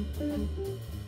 Mm-hmm.